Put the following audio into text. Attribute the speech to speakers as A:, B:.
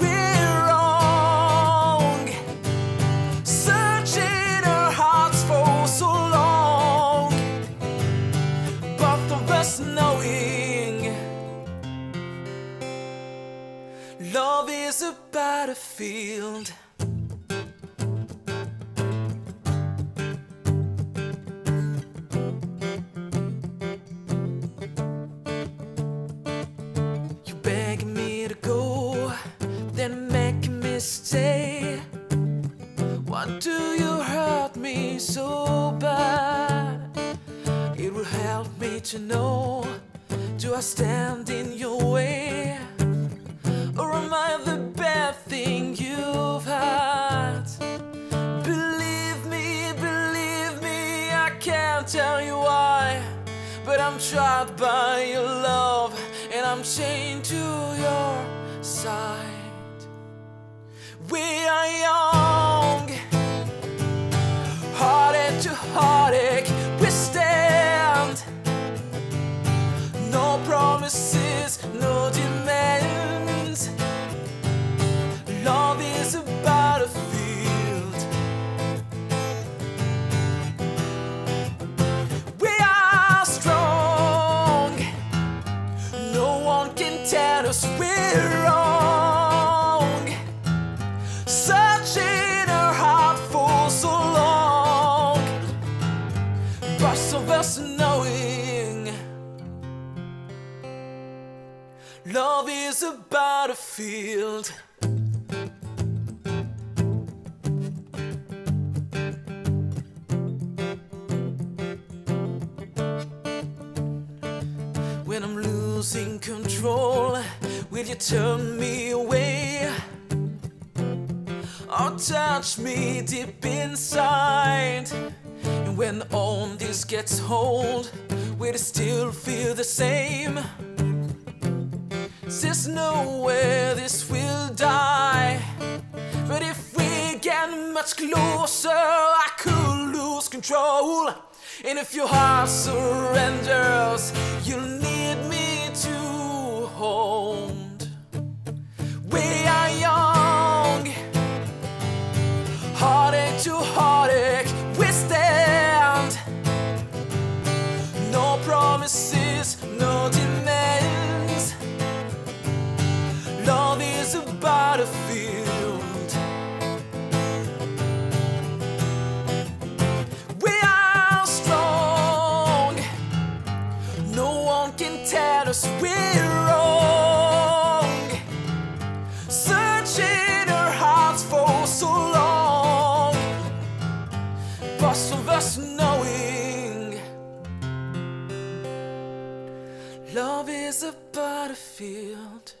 A: we're wrong. Searching our hearts for so long, both of us knowing love is a battlefield. Me so bad? It will help me to know. Do I stand in your way? Or am I the bad thing you've had? Believe me, believe me, I can't tell you why. But I'm trapped by your love, and I'm chained to your side. We are young, promises, no demands. Love is a battlefield. We are strong. No one can tell us we're wrong. Searching our heart for so long. Both of us knowing love is a battlefield. When I'm losing control, will you turn me away? Or touch me deep inside? And when all this gets hold, will it still feel the same? There's nowhere this will die. But if we get much closer, I could lose control. And if your heart surrenders, you'll need me to hold. We are young, heartache to heartache, we stand. No promises, We are strong. No one can tell us we're wrong. Searching our hearts for so long. Both of us knowing love is a battlefield.